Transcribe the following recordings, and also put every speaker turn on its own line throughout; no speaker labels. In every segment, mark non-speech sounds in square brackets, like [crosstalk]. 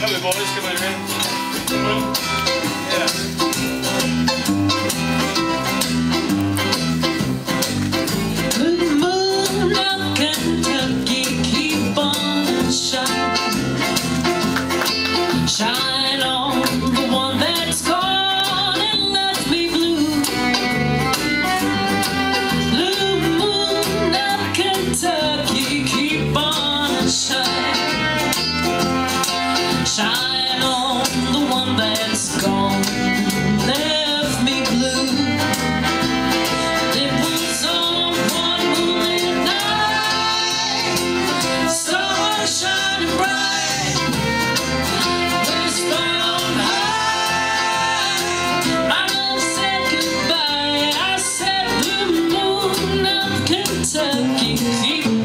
Come
moon Kentucky, keep on shining. shining. shine on the one that's gone. Left me blue. It was on one moonlit night. Someone shining bright. Whispered on high. I done said goodbye. I said the moon of Kentucky.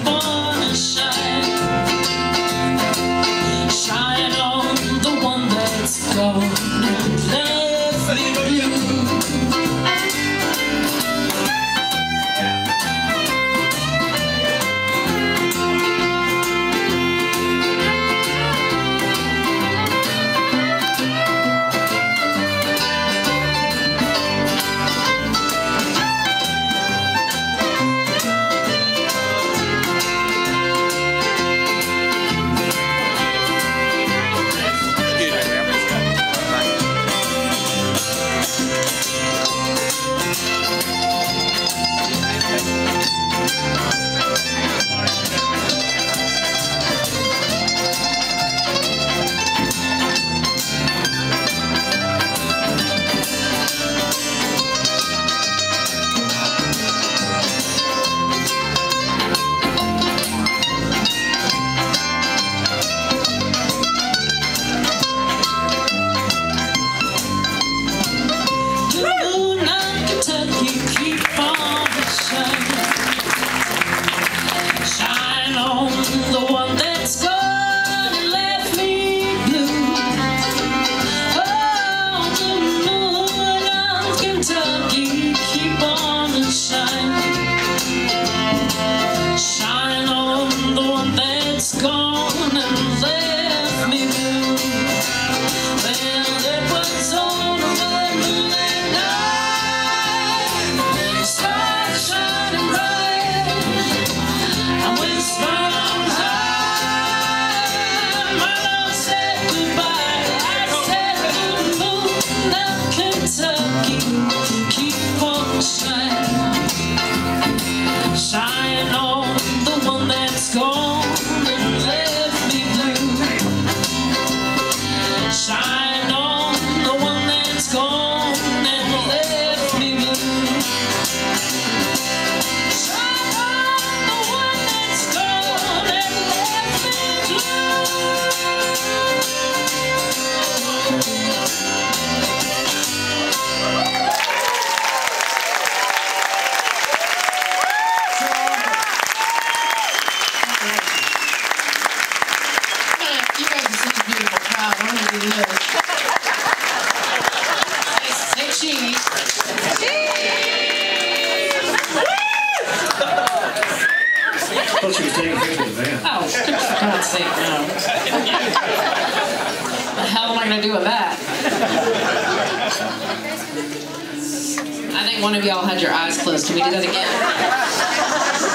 thought she was taking pictures of the van.
Oh, [laughs] for God's sake, no. the hell am I going to do with that? I think one of y'all had your eyes closed. Can we do that again?